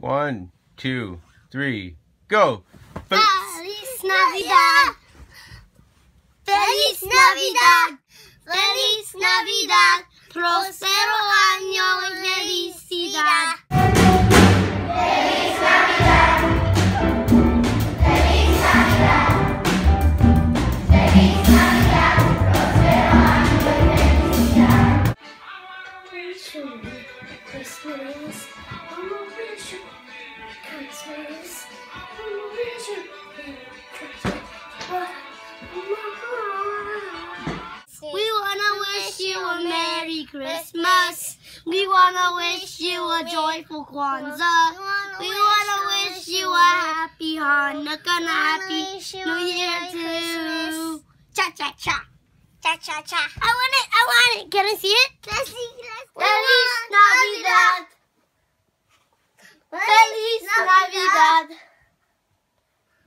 One, two, three, go. Feliz Navidad. Feliz Navidad. Feliz Navidad. Prospero año y felicidad. Christmas, I'm a wish Christmas. We wanna wish you a joyful Kwanzaa. We wanna wish you a happy Hanukkah and a happy New Year too. Cha cha cha. Cha cha cha. I want it. I want it. Can I see it? Let's see. Feliz Navidad. Feliz Navidad.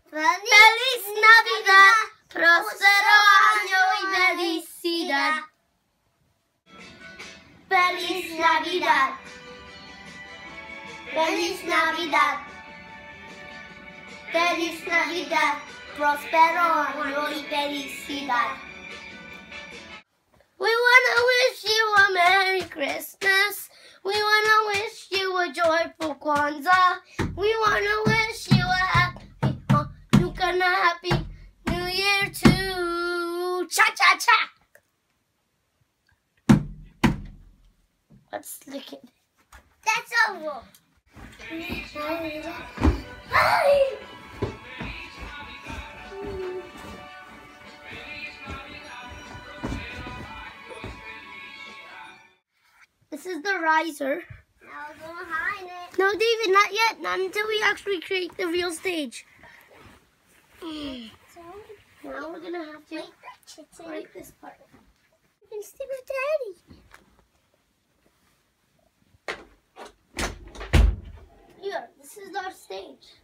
Feliz Navidad. Prospero año y felicidad. Feliz Navidad. Feliz Navidad. Feliz Navidad. Prospero año y felicidad. We wanna wish you a Merry Christmas. We wanna wish you a joyful Kwanzaa. We wanna wish you a happy oh, a happy New Year too. Cha cha cha. Let's look at. That's over. Hi. This is the riser. Now go behind it. No, David, not yet. Not until we actually create the real stage. So, Now we're gonna have to wait the write this part. You can stick with Daddy. Here, this is our stage.